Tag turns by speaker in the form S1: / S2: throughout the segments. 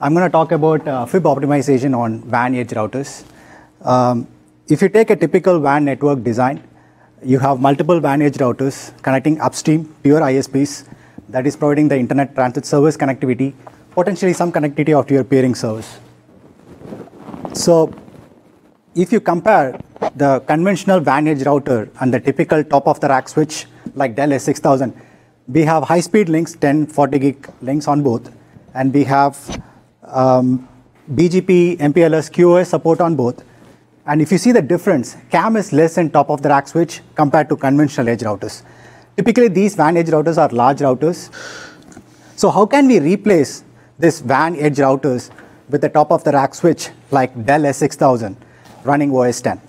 S1: I'm going to talk about uh, FIB optimization on WAN edge routers. Um, if you take a typical WAN network design, you have multiple WAN edge routers connecting upstream, pure ISPs, that is providing the internet transit service connectivity, potentially some connectivity of your peering service. So if you compare the conventional WAN edge router and the typical top-of-the-rack switch like Dell S6000, we have high-speed links, 10, 40 gig links on both, and we have um, BGP, MPLS, QoS support on both. And if you see the difference, CAM is less in top-of-the-rack switch compared to conventional edge routers. Typically, these WAN edge routers are large routers. So how can we replace this WAN edge routers with the top-of-the-rack switch like Dell S6000 running OS 10?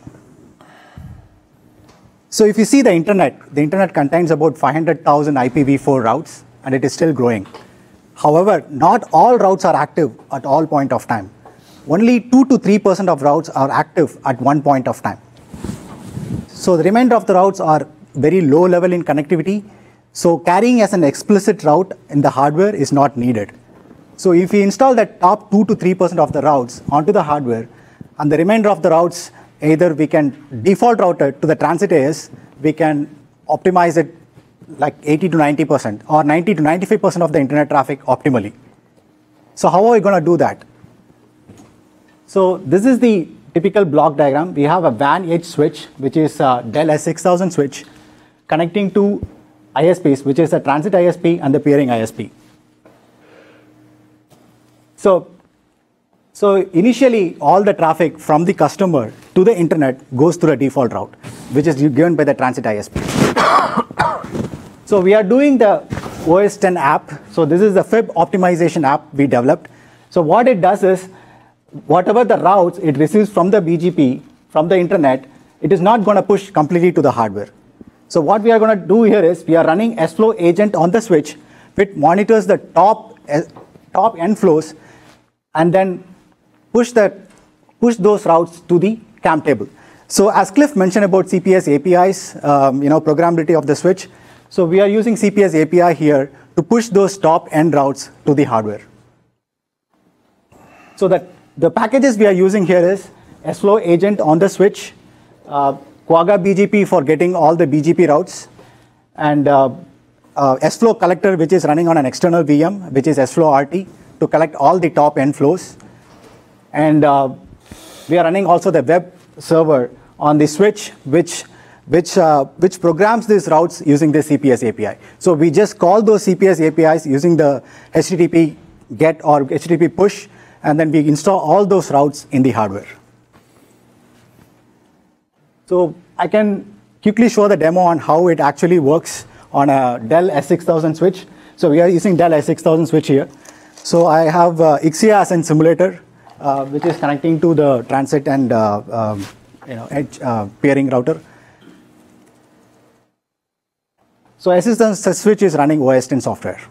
S1: So if you see the internet, the internet contains about 500,000 IPv4 routes, and it is still growing. However, not all routes are active at all point of time. Only 2 to 3% of routes are active at one point of time. So the remainder of the routes are very low level in connectivity. So carrying as an explicit route in the hardware is not needed. So if we install that top 2 to 3% of the routes onto the hardware, and the remainder of the routes either we can default route it to the transit AS, we can optimize it like 80 to 90% or 90 to 95% of the internet traffic optimally. So how are we going to do that? So this is the typical block diagram. We have a WAN edge switch, which is a Dell S6000 switch, connecting to ISPs, which is a transit ISP and the peering ISP. So so initially, all the traffic from the customer to the internet goes through a default route, which is given by the transit ISP. So we are doing the OS 10 app. So this is the FIB optimization app we developed. So what it does is, whatever the routes it receives from the BGP, from the internet, it is not going to push completely to the hardware. So what we are going to do here is, we are running SFlow agent on the switch, which monitors the top, top N flows, and then push that push those routes to the CAM table. So as Cliff mentioned about CPS APIs, um, you know, programmability of the switch. So we are using CPS API here to push those top N routes to the hardware. So that the packages we are using here is SFlow agent on the switch, uh, Quagga BGP for getting all the BGP routes, and uh, uh, SFlow collector, which is running on an external VM, which is SFlow RT, to collect all the top N flows. And uh, we are running also the web server on the switch, which, which, uh, which programs these routes using the CPS API. So we just call those CPS APIs using the HTTP get or HTTP push, and then we install all those routes in the hardware. So I can quickly show the demo on how it actually works on a Dell S6000 switch. So we are using Dell S6000 switch here. So I have uh, Ixia as simulator uh, which is connecting to the transit and uh, um, you know edge uh, peering router. So assistance switch is running OS 10 software.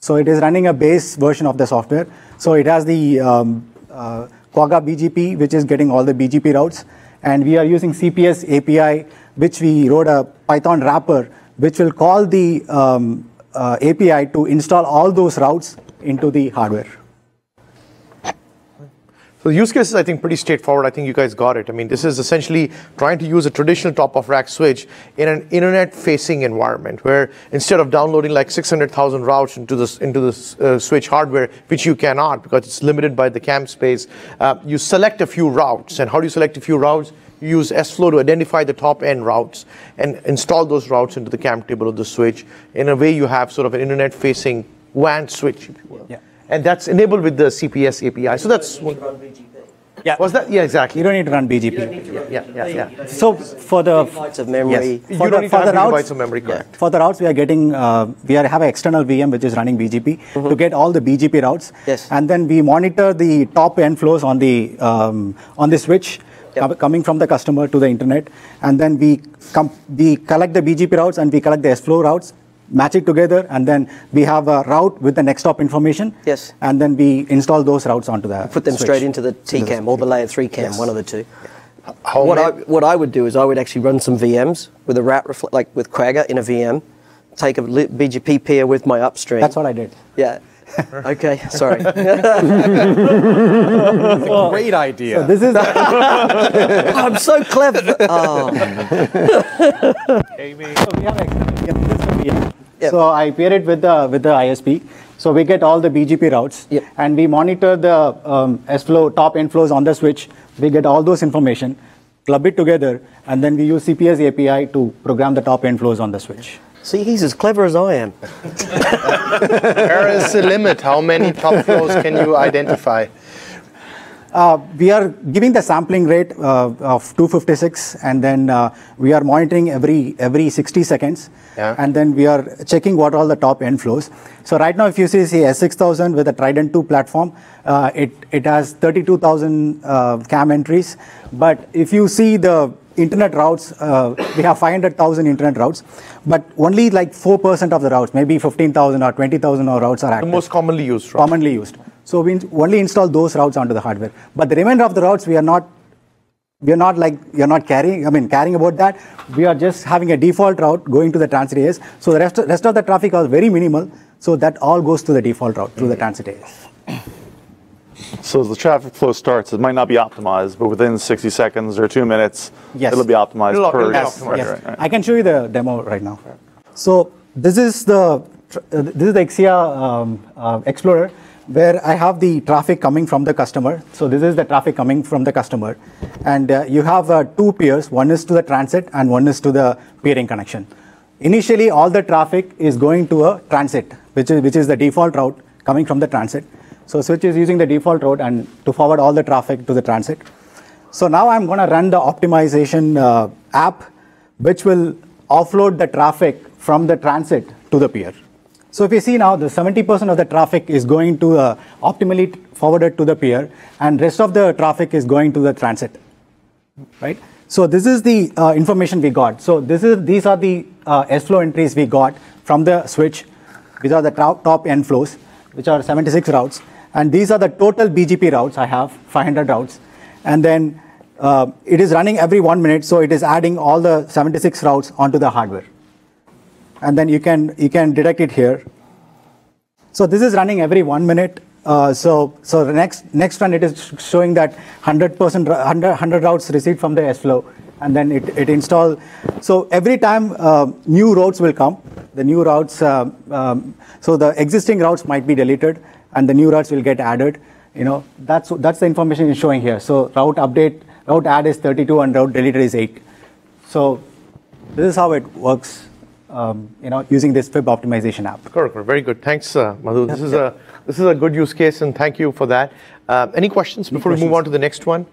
S1: So it is running a base version of the software. So it has the um, uh, Quagga BGP, which is getting all the BGP routes. And we are using CPS API, which we wrote a Python wrapper, which will call the um, uh, API to install all those routes into the hardware.
S2: The use case is, I think, pretty straightforward. I think you guys got it. I mean, this is essentially trying to use a traditional top-of-rack switch in an internet-facing environment where instead of downloading like 600,000 routes into this into the uh, switch hardware, which you cannot because it's limited by the CAM space, uh, you select a few routes. And how do you select a few routes? You use SFlow to identify the top N routes and install those routes into the CAM table of the switch. In a way, you have sort of an internet-facing WAN switch, if you will. And that's enabled with the CPS API. So that's what. Yeah. Was that? Yeah, exactly.
S1: You don't need to run BGP.
S2: Yeah, yeah, yeah, yeah.
S1: So for the
S3: bytes of memory,
S2: yes. you don't for the routes, of memory, correct?
S1: Yeah. For the routes, we are getting uh, we are, have an external VM which is running BGP mm-hmm. to get all the BGP routes.
S3: Yes.
S1: And then we monitor the top N flows on the um, on the switch. Yep. coming from the customer to the internet, and then we com- we collect the BGP routes and we collect the S flow routes, match it together, and then we have a route with the next stop information.
S3: Yes.
S1: And then we install those routes onto the
S3: Put them
S1: switch.
S3: straight into the TCAM or the layer 3 CAM,
S1: Yes.
S3: one of the two.
S2: How
S3: what, I, what I would do is I would actually run some VMs with a route, reflect like with Quagga in a VM, take a BGP peer with my upstream.
S1: That's what I did.
S3: Yeah. Okay, sorry.
S4: Great idea.
S1: This is
S3: I'm so clever. Oh,
S2: Amy.
S1: we have ex- yeah, this is VM.
S3: Yep.
S1: So I pair it with the with the ISP. So we get all the BGP routes,
S3: Yep.
S1: and we monitor the um, S flow top inflows on the switch. We get all those information, club it together, and then we use CPS API to program the top inflows on the switch.
S3: See, he's as clever as I am.
S2: Where is the limit? How many top flows can you identify?
S1: Uh, we are giving the sampling rate uh, of 256, and then uh, we are monitoring every every 60 seconds,
S2: Yeah.
S1: and then we are checking what are all the top N flows So right now, if you see, see S6000 with a Trident 2 platform, uh, it it has 32,000 uh, CAM entries. But if you see the internet routes, uh, we have 500,000 internet routes, but only like 4% of the routes, maybe 15,000 or 20,000 or routes are
S2: The most commonly used route.
S1: commonly used. So we only install those routes onto the hardware. But the remainder of the routes, we are not, we are not like, are not carrying, I mean, caring about that. We are just having a default route going to the transit AS. So the rest, rest of the traffic is very minimal. So that all goes to the default route through the transit AS.
S5: So as the traffic flow starts, it might not be optimized, but within 60 seconds or two minutes,
S1: Yes.
S5: it'll be optimized
S2: It'll-
S5: per.
S1: Yes,
S2: optimized.
S1: yes.
S5: Right, right.
S1: I can show you the demo right now. So this is the uh, this is the Ixia um, uh, Explorer where I have the traffic coming from the customer. So this is the traffic coming from the customer, and uh, you have uh, two peers. One is to the transit, and one is to the peering connection. Initially, all the traffic is going to a transit, which is which is the default route coming from the transit. So switch is using the default route and to forward all the traffic to the transit. So now I'm going to run the optimization uh, app, which will offload the traffic from the transit to the peer. So if you see now, the 70% of the traffic is going to uh, optimally forwarded to the peer, and rest of the traffic is going to the transit. Right. So this is the uh, information we got. So this is these are the uh, S flow entries we got from the switch. These are the top, top N flows, which are 76 routes, and these are the total BGP routes. I have 500 routes, and then uh, it is running every one minute. So it is adding all the 76 routes onto the hardware, and then you can you can detect it here. So this is running every one minute. Uh, so so the next next run it is showing that 100 percent 100, 100 routes received from the S flow, and then it, it install. So every time uh, new routes will come, the new routes. Uh, um, so the existing routes might be deleted, and the new routes will get added. You know that's that's the information is showing here. So route update route add is 32 and route deleted is 8. So this is how it works. Um, you know using this fib optimization app.
S2: Correct. Very good. Thanks, uh, Madhu. This is a this is a good use case, and thank you for that. Uh, any questions before we move on to the next one?